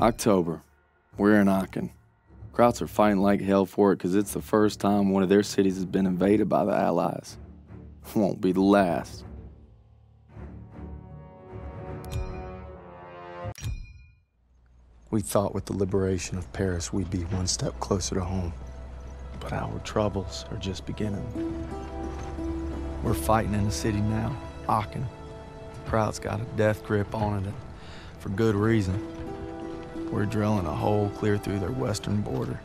October. We're in Aachen. Krauts are fighting like hell for it because it's the first time one of their cities has been invaded by the Allies. Won't be the last. We thought with the liberation of Paris we'd be one step closer to home. But our troubles are just beginning. We're fighting in the city now, Aachen. Kraut's got a death grip on it, for good reason. We're drilling a hole clear through their western border.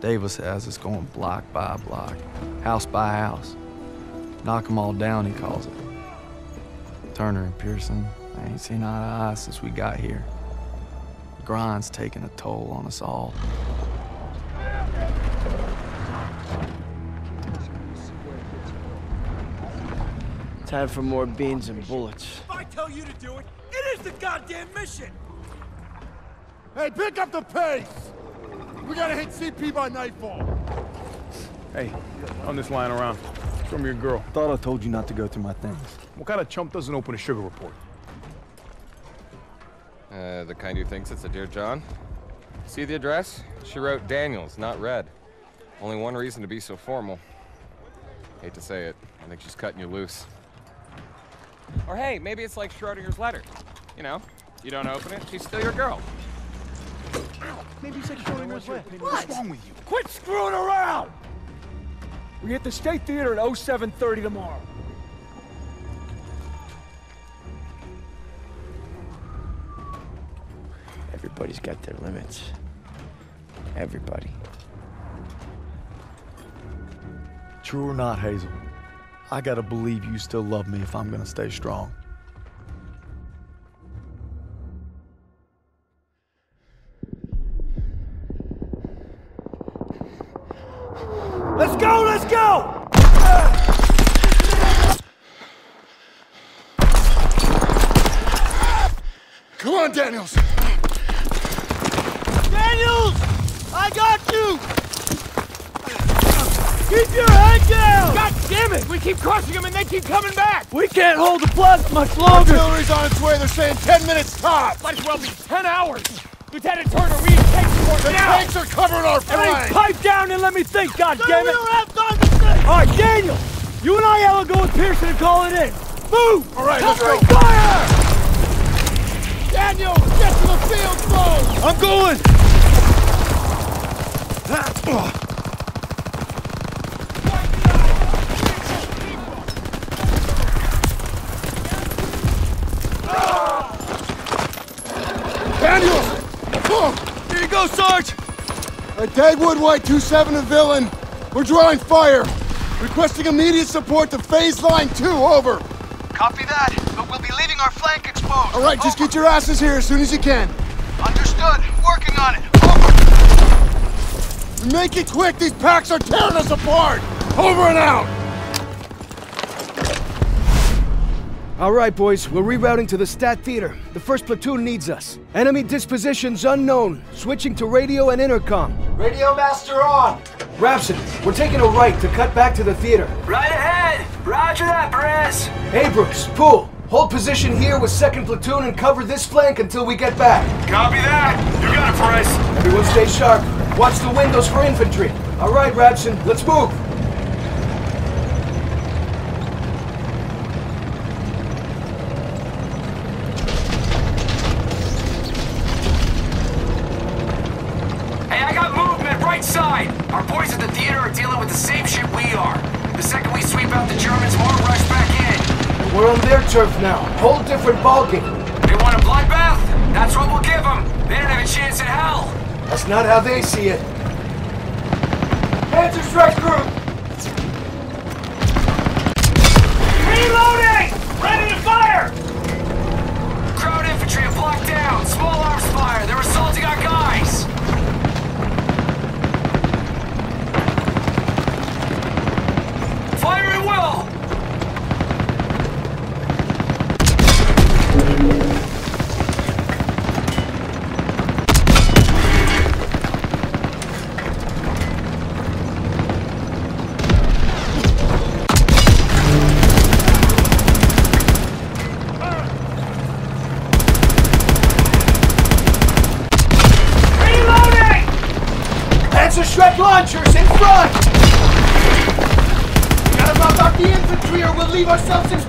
Davis has us going block by block, house by house. Knock 'em all down, he calls it. Turner and Pierson, I ain't seen eye to eye since we got here. The grind's taking a toll on us all. Time for more beans and bullets. If I tell you to do it, it is the goddamn mission! Hey, pick up the pace! We gotta hit CP by nightfall. Hey, on this line around. Show me your girl. Thought I told you not to go through my things. What kind of chump doesn't open a sugar report? Uh, the kind who thinks it's a Dear John. See the address? She wrote Daniels, not Red. Only one reason to be so formal. Hate to say it, I think she's cutting you loose. Or hey, maybe it's like Schrodinger's letter. You know, you don't open it, she's still your girl. Maybe it's like Schrodinger's letter. What's wrong with you? Quit screwing around! We hit the State Theater at 0730 tomorrow. Everybody's got their limits. Everybody. True or not, Hazel, I gotta believe you still love me if I'm gonna stay strong. Let's go, let's go! Come on, Daniels! Daniels! I got you! Keep your head down! God damn it! We keep crushing them and they keep coming back! We can't hold the plus much longer! Artillery's on its way. They're saying 10 minutes top. Might as well be 10 hours! Lieutenant Turner, we need tank support The now! tanks are covering our flank. pipe down and let me think, God damn it! We don't have time to think! Alright, Daniel! You and I will go with Pierson and call it in! Move! All right, let's go. fire! Daniel, get to the field phone! I'm going! Daniels! Boom! Here you go, Sarge! A Dagwood White 27 and Villain. We're drawing fire. Requesting immediate support to phase line 2, over. Copy that, but we'll be leaving our flank exposed. All right, just get your asses here as soon as you can. Understood. Working on it. Over. Make it quick, these packs are tearing us apart! Over and out! All right, boys, we're rerouting to the State Theater. The first platoon needs us. Enemy dispositions unknown. Switching to radio and intercom. Radio master on! Rapson, we're taking a right to cut back to the theater. Right ahead! Roger that, Perez! Abrams, Poole, hold position here with second platoon and cover this flank until we get back. Copy that! You got it, Perez! Everyone stay sharp. Watch the windows for infantry. All right, Rapson, let's move. That's not how they see it. Panzer strike group! Reloading! Infantry or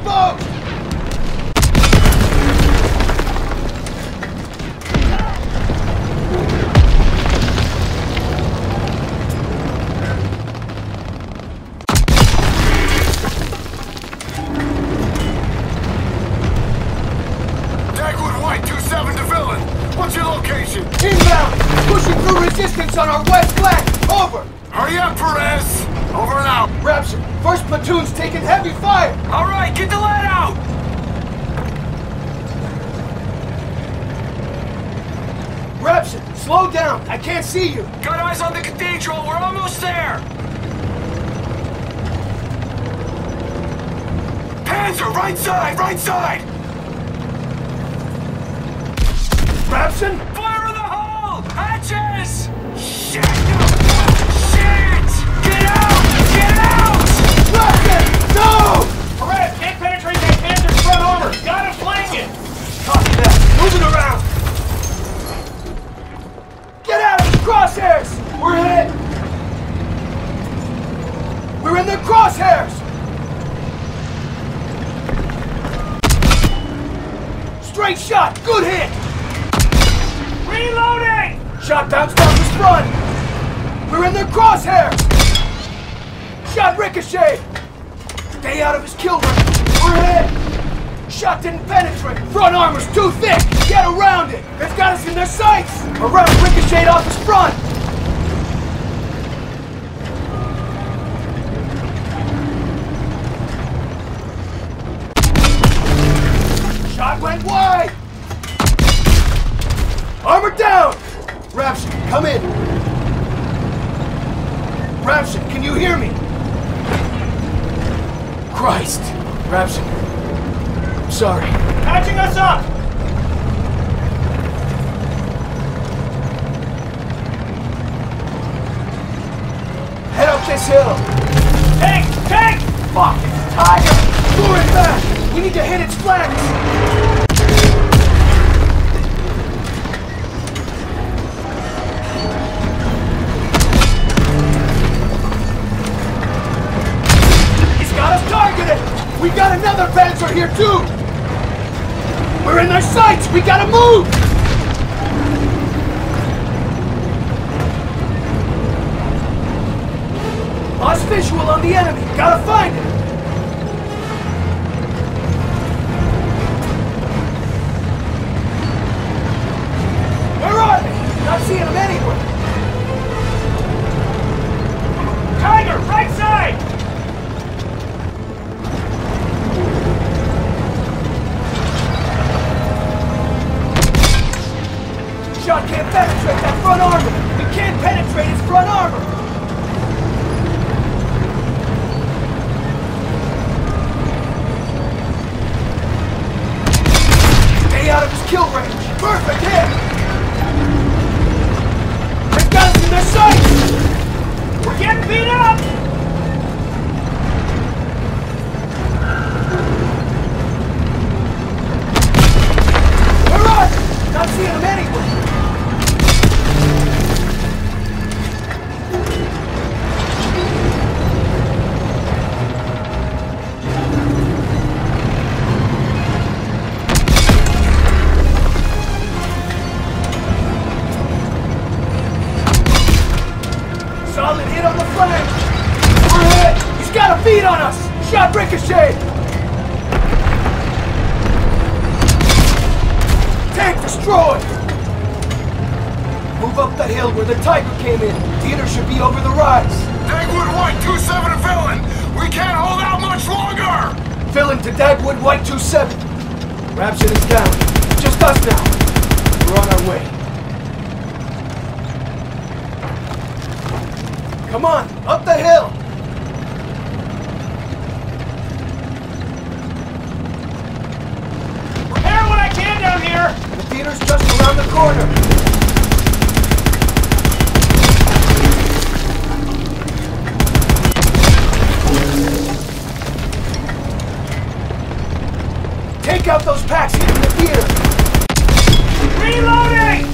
see you! Got eyes on the cathedral. We're almost there. Panzer, right side, right side! Rapson? Fire in the hole! Hatches! Shit! Shit! Get out! Get out! Rapson! No! Perez, can't penetrate that Panther's front armor. Gotta flank it. Copy that. Moving around! Get out of the crosshairs! We're hit! We're in the crosshairs! Straight shot! Good hit! Reloading! Shot bounced off his front! We're in the crosshairs! Shot ricochet! Stay out of his kill range! We're hit! Shot didn't penetrate! Front armor's too thick! Get around it! They've got us in their sights! A Around ricocheted off his front! Shot went wide! Armor down! Rapson, come in! Rapson, can you hear me? Christ! Rapson. Sorry. Patching us up! Up this hill! Tank! Tank! Fuck! It's tiger! Lure it back! We need to hit its flanks! He's got us targeted! We got another Panzer here too! We're in their sights! We gotta move! Visual on the enemy! Gotta find it! Theater's just around the corner. Take out those packs hitting the theater! Reloading!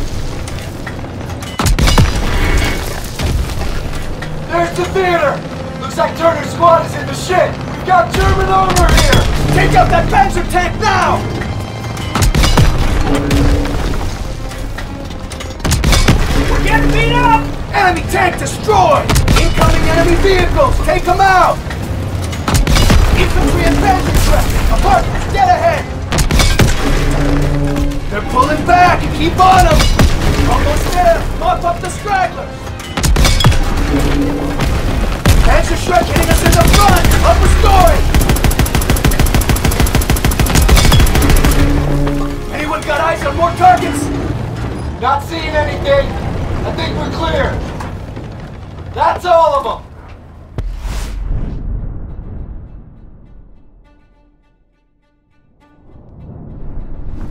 Where's the theater? Looks like Turner's squad is in the shit. We've got German armor here. Take out that Panzer tank now! Enemy tank destroyed! Incoming enemy vehicles! Take them out! Infantry and Panzer traffic! Apartments, get ahead! They're pulling back! Keep on them! Almost there! Mop up the stragglers! Panzerschreck hitting us in the front! Upper story! Anyone got eyes on more targets? Not seeing anything. I think we're clear. That's all of them.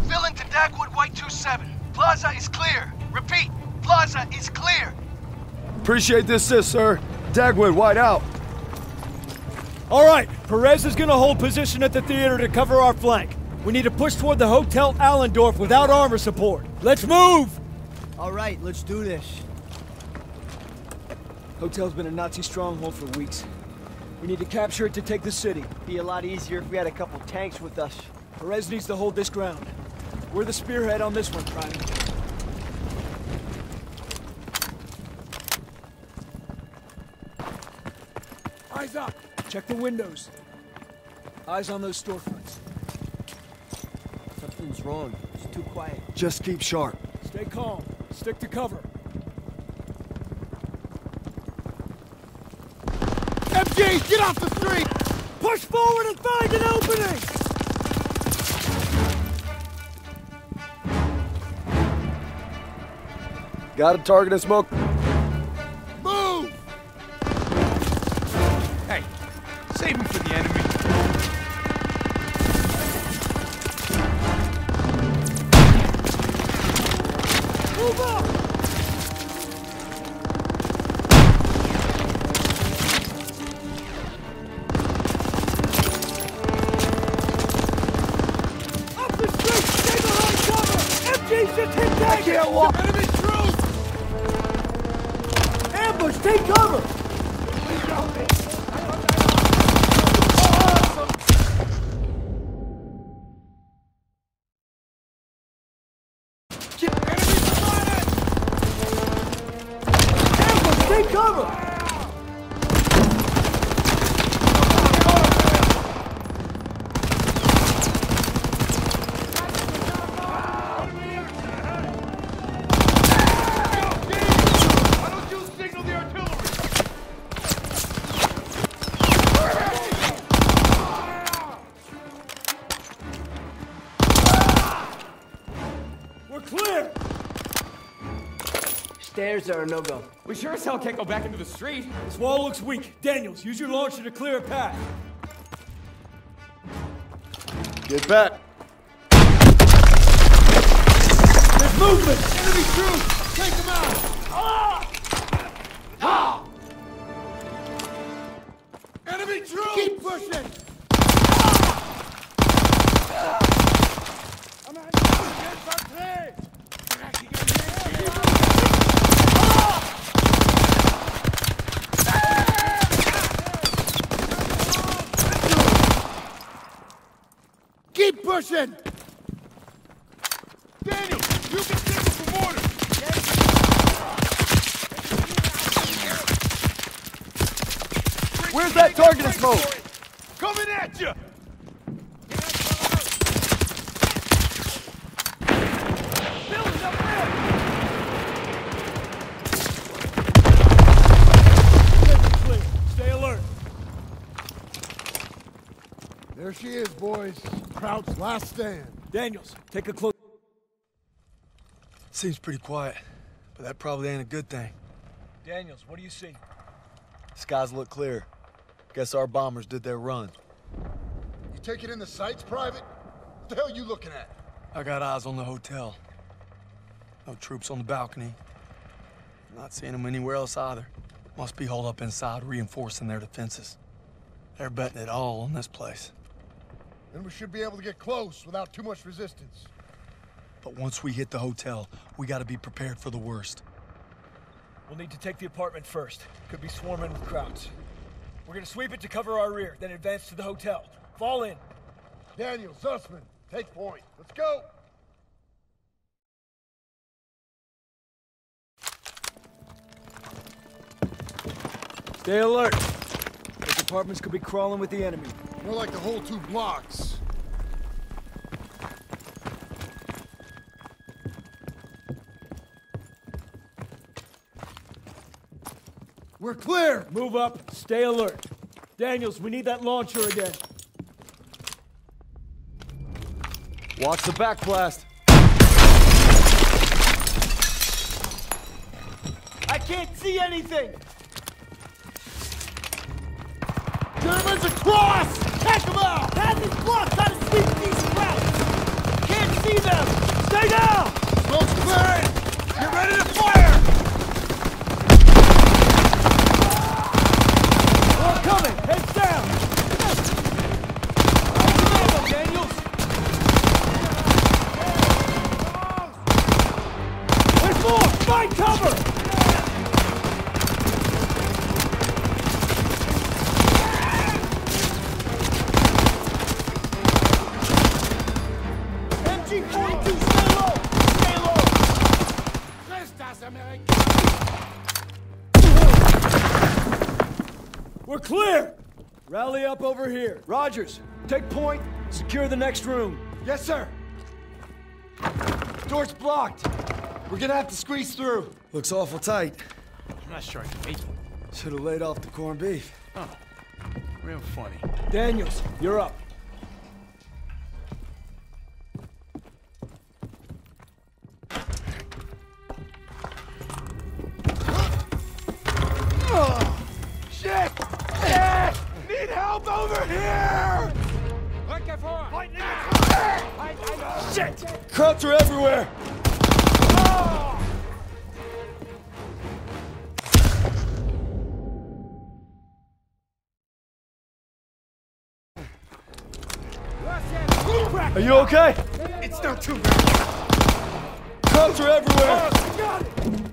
Villain to Dagwood White 2-7. Plaza is clear. Repeat, Plaza is clear. Appreciate this assist, sir. Dagwood, White out. All right, Perez is gonna hold position at the theater to cover our flank. We need to push toward the Hotel Allendorf without armor support. Let's move! All right, let's do this. Hotel's been a Nazi stronghold for weeks. We need to capture it to take the city. Be a lot easier if we had a couple tanks with us. Perez needs to hold this ground. We're the spearhead on this one, Prime. Eyes up! Check the windows. Eyes on those storefronts. Something's wrong. It's too quiet. Just keep sharp. Stay calm. Stick to cover. MG, get off the street! Push forward and find an opening! Got a target and smoke. Stairs are a no-go. We sure as hell can't go back into the street. This wall looks weak. Daniels, use your launcher to clear a path. Get back. There's movement! Enemy troops! Take them out! Keep! Daniel, you can take signal for mortar! Where's that target smoke? Coming at you! She is, boys. Kraut's last stand. Daniels, take a close. Seems pretty quiet, but that probably ain't a good thing. Daniels, what do you see? Skies look clear. Guess our bombers did their run. You taking in the sights, Private? What the hell you looking at? I got eyes on the hotel. No troops on the balcony. Not seeing them anywhere else either. Must be holed up inside, reinforcing their defenses. They're betting it all on this place. Then we should be able to get close without too much resistance. But once we hit the hotel, we gotta be prepared for the worst. We'll need to take the apartment first. Could be swarming with crowds. We're gonna sweep it to cover our rear, then advance to the hotel. Fall in. Daniel, Zussman, take point. Let's go! Stay alert. Those apartments could be crawling with the enemy. More like the whole two blocks. We're clear! Move up, stay alert. Daniels, we need that launcher again. Watch the back blast. I can't see anything! Germans across! Take them out! Passage blocked! How to sweep these crowds! Can't see them! Stay down! Rally up over here. Rogers, take point, secure the next room. Yes, sir! Door's blocked. We're gonna have to squeeze through. Looks awful tight. I'm not sure I can make it. Should have laid off the corned beef. Oh. Real funny. Daniels, you're up. Over here! Shit! Krauts are everywhere! Are you okay? It's not too bad. Krauts are everywhere!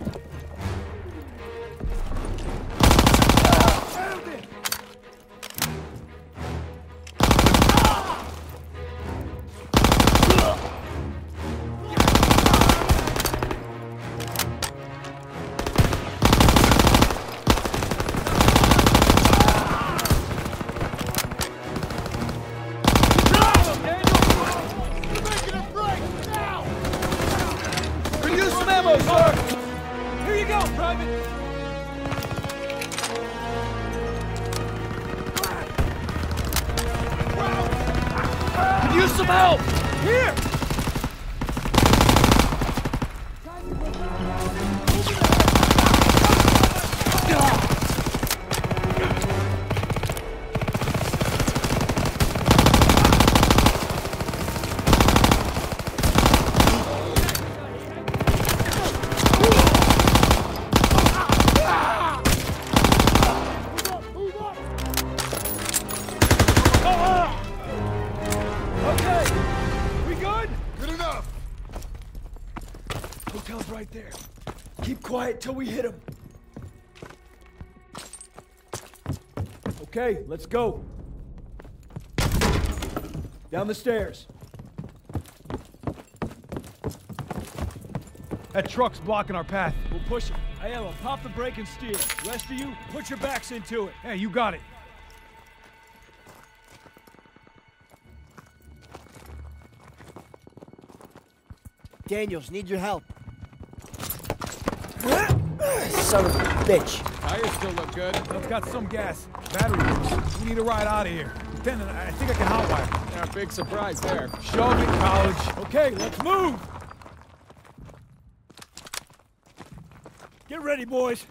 Okay, let's go. Down the stairs. That truck's blocking our path. We'll push it. Aiello, pop the brake and steer. Rest of you, put your backs into it. Hey, you got it. Daniels, need your help. Son of a bitch. Tires still look good. I've got some gas. Battery. We need a ride out of here. Lieutenant, uh, I think I can hotwire. Yeah, big surprise there. Show me college. Okay, let's move! Get ready, boys.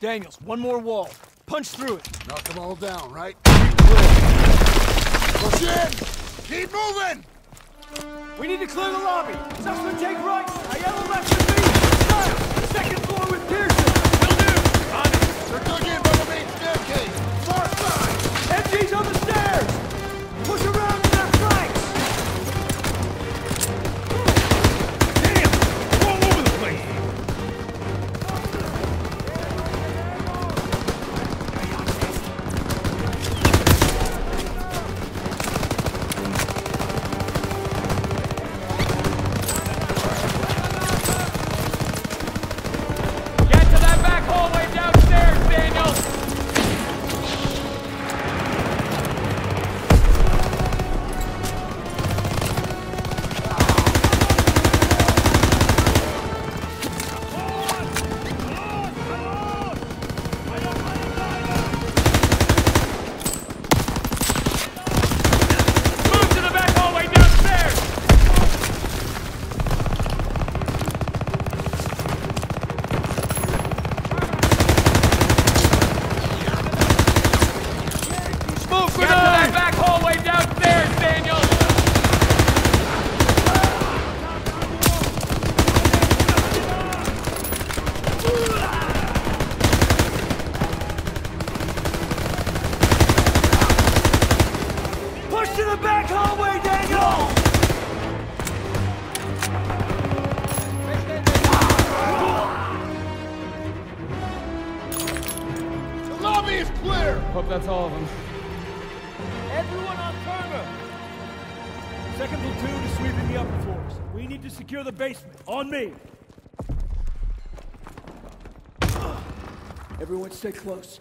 Daniels, one more wall. Punch through it. Knock them all down, right? Push in! Keep moving! We need to clear the lobby. Zussman, take right. Aiello left with me. Stiles, second floor with Pierson. Will do. On it. They're dug Everyone stay close.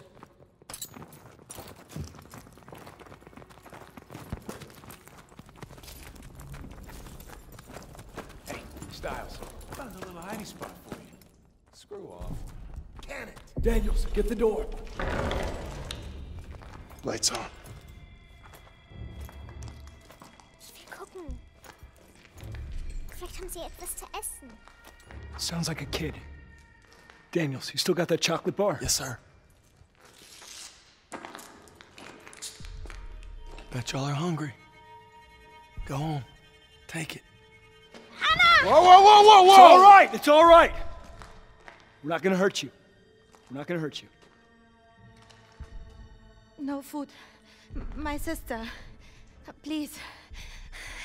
Hey, Stiles. Found a little hiding spot for you. Screw off. Can it? Daniels, get the door. Lights on. Ich will gucken. Vielleicht haben sie etwas zu essen. Sounds like a kid. Daniels, you still got that chocolate bar? Yes, sir. Bet y'all are hungry. Go home. Take it. Whoa, whoa, whoa, whoa, whoa! It's all right. It's all right. We're not gonna hurt you. We're not gonna hurt you. No food. M- My sister. Please.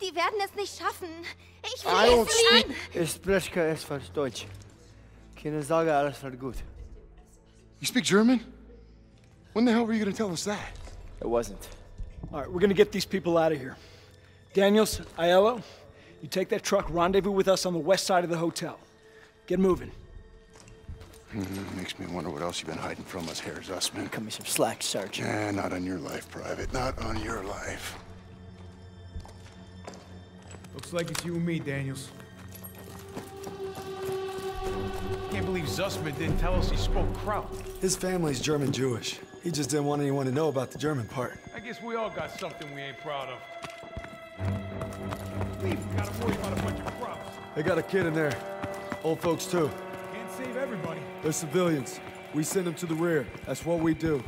Die werden es nicht schaffen. Ich I will don't es speak. Ich spreche kein falsch Deutsch. Keine Sorge, alles wird gut. You speak German? When the hell were you gonna tell us that? It wasn't. All right, we're gonna get these people out of here. Daniels, Aiello, you take that truck, rendezvous with us on the west side of the hotel. Get moving. Mm, makes me wonder what else you've been hiding from us, Herr Zussman. Cut me some slack, Sergeant. Eh, not on your life, Private. Not on your life. Looks like it's you and me, Daniels. Can't believe Zussman didn't tell us he spoke Kraut. His family's German Jewish. He just didn't want anyone to know about the German part. I guess we all got something we ain't proud of. Leave, we gotta worry about a bunch of crops. They got a kid in there. Old folks, too. Can't save everybody. They're civilians. We send them to the rear. That's what we do.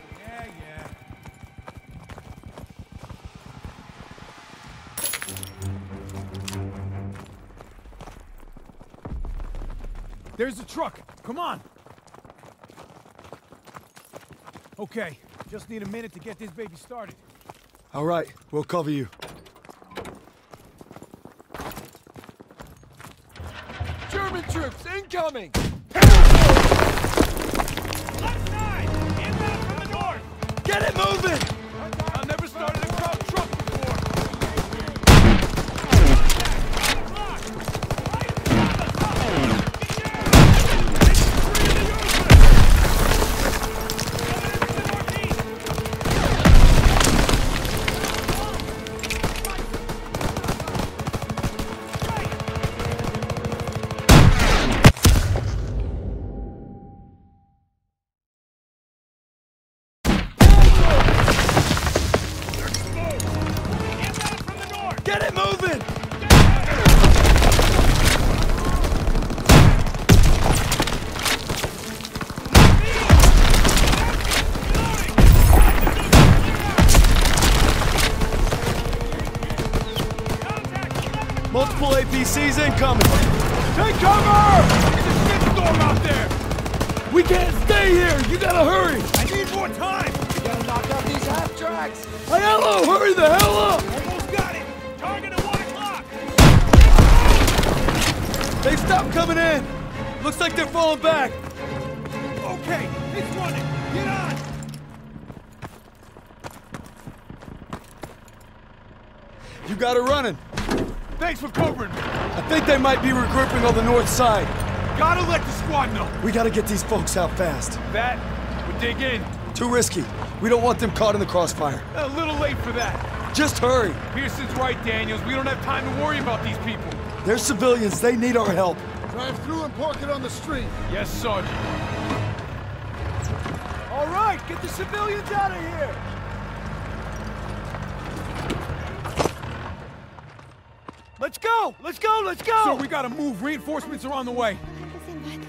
There's the truck. Come on. Okay, just need a minute to get this baby started. All right, we'll cover you. German troops incoming! Left side! Inbound from the north! Get it moving! Multiple APCs incoming. Take cover! There's a shitstorm out there! We can't stay here! You gotta hurry! I need more time! Gotta knock out these half tracks. Aiello, hurry the hell up! Almost got it! Target at 1 o'clock! They've stopped coming in. Looks like they're falling back. Okay, it's running! Get on! You got it running. Thanks for covering me! I think they might be regrouping on the north side. Gotta let the squad know! We gotta get these folks out fast. That, we dig in. Too risky. We don't want them caught in the crossfire. A little late for that. Just hurry. Pierson's right, Daniels. We don't have time to worry about these people. They're civilians. They need our help. Drive through and park it on the street. Yes, Sergeant. All right, get the civilians out of here! Let's go! Let's go! Let's go! So we gotta move. Reinforcements are on the way. Bisschen weiter.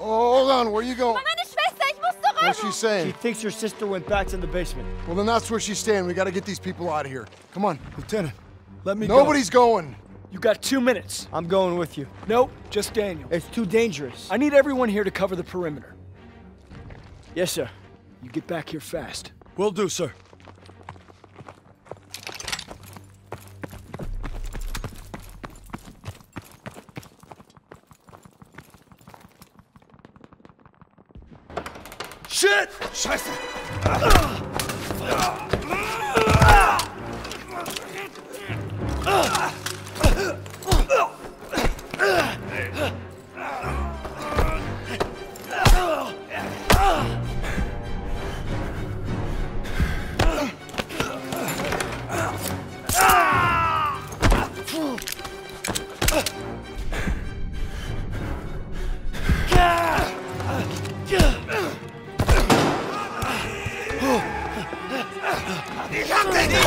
Oh, hold on. Where are you going? Meine Schwester, ich muss zurück! What's she saying? She thinks your sister went back to the basement. Well, then that's where she's staying. We gotta get these people out of here. Come on. Lieutenant, let me go. Nobody's going. You got two minutes. I'm going with you. Nope, just Daniel. It's too dangerous. I need everyone here to cover the perimeter. Yes, sir. You get back here fast. Will do, sir. Shit! Scheiße! Ich hab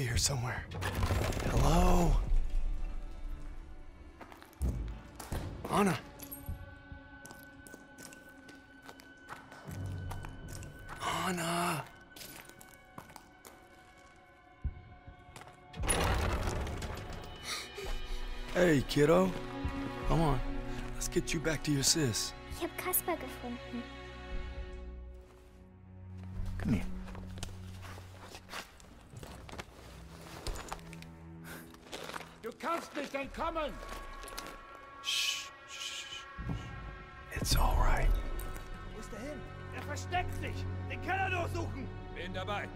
be here somewhere. Hello? Anna. Anna. Hey, kiddo. Come on. Let's get you back to your sis. Ich Kasper gefunden. Du kannst nicht entkommen! It's all right. Wo ist er hin? Er versteckt sich! Den Keller durchsuchen! Bin dabei.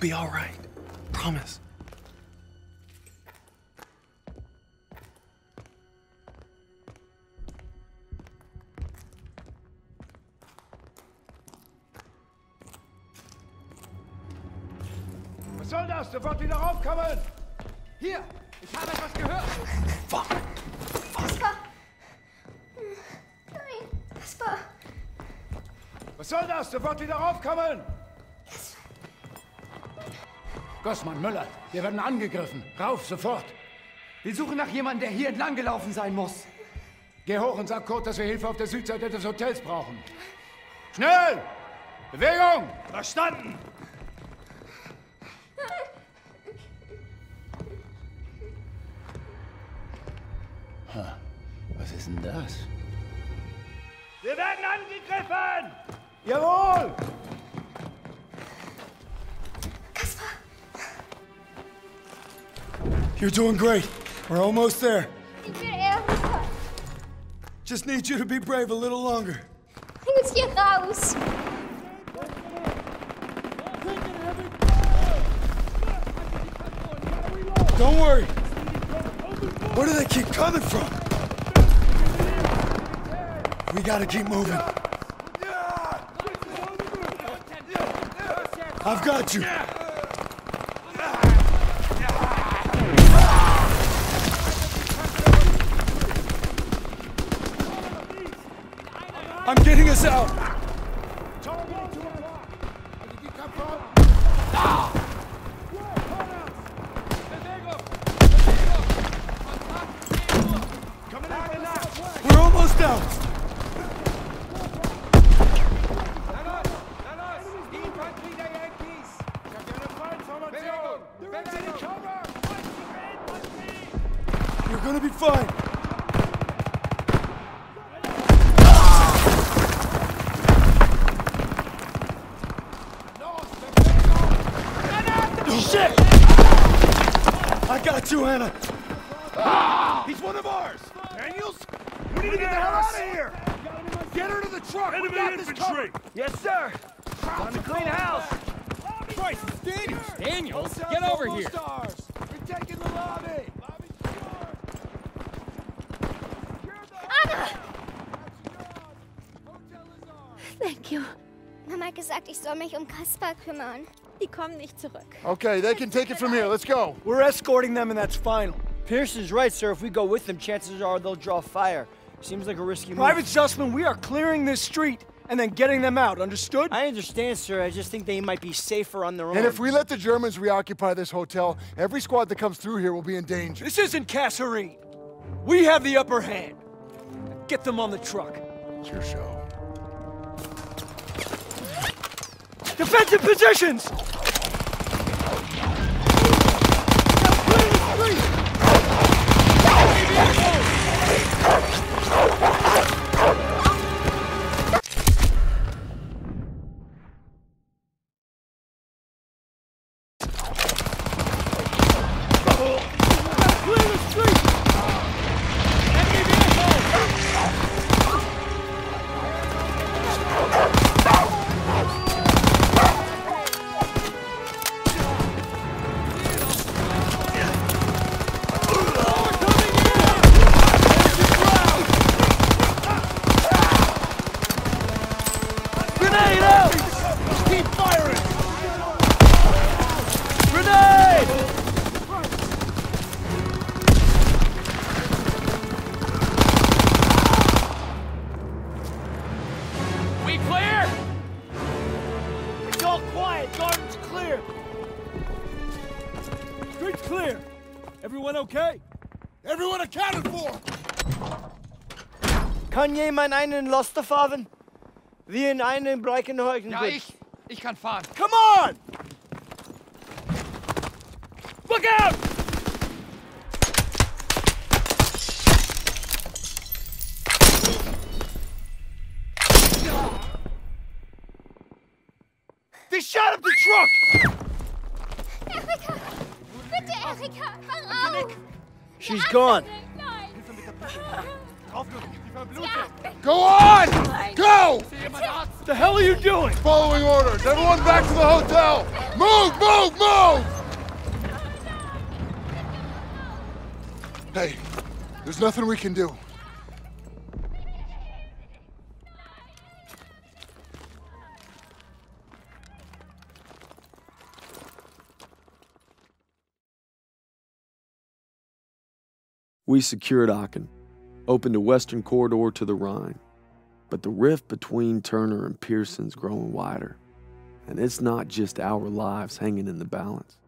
Be all right. Promise. Was soll das? Sofort wieder raufkommen! Hier! Ich habe etwas gehört! Fuck. Kasper! Nein, Kasper! Was soll das? Sofort wieder raufkommen! Gossmann, Müller, wir werden angegriffen. Rauf, sofort! Wir suchen nach jemandem, der hier entlang gelaufen sein muss. Geh hoch und sag Kurt, dass wir Hilfe auf der Südseite des Hotels brauchen. Schnell! Bewegung! Verstanden! You're doing great. We're almost there. Ich will Erika. Just need you to be brave a little longer. Uns hier raus. Don't worry. Where do they keep coming from? We gotta keep moving. I've got you. I'm getting us out. Got you, Anna! Ah! He's one of ours! Daniels? We need to get the hell out of here! Get her to the truck! we got this covered! Yes, sir! Time to clean house! Christ, it's Daniels! Daniels, Hotel's get over here! Ours. We're taking the lobby! Anna! Thank you. Mama hat gesagt, ich soll mich um Kaspar kümmern. Die kommen nicht zurück. Okay, they can take it from here. Let's go. We're escorting them, and that's final. Pierson's right, sir. If we go with them, chances are they'll draw fire. Seems like a risky move. Private Zussman, we are clearing this street and then getting them out, understood? I understand, sir. I just think they might be safer on their own. And if we let the Germans reoccupy this hotel, every squad that comes through here will be in danger. This isn't Kasserine. We have the upper hand. Get them on the truck. It's your show. Defensive positions! Kann jemand einen Laster fahren? Wir in einen Breckenhäusen. Ja, ich. Ich kann fahren. Come on! Look out! They shot up the truck! Erika! Bitte, Erika! Hör auf! She's gone. Nein! Go on! Go! What the hell are you doing? Following orders. Everyone back to the hotel! Move, move, move! Hey, there's nothing we can do. We secured Aachen, opened a western corridor to the Rhine. But the rift between Turner and Pierson's growing wider. And it's not just our lives hanging in the balance.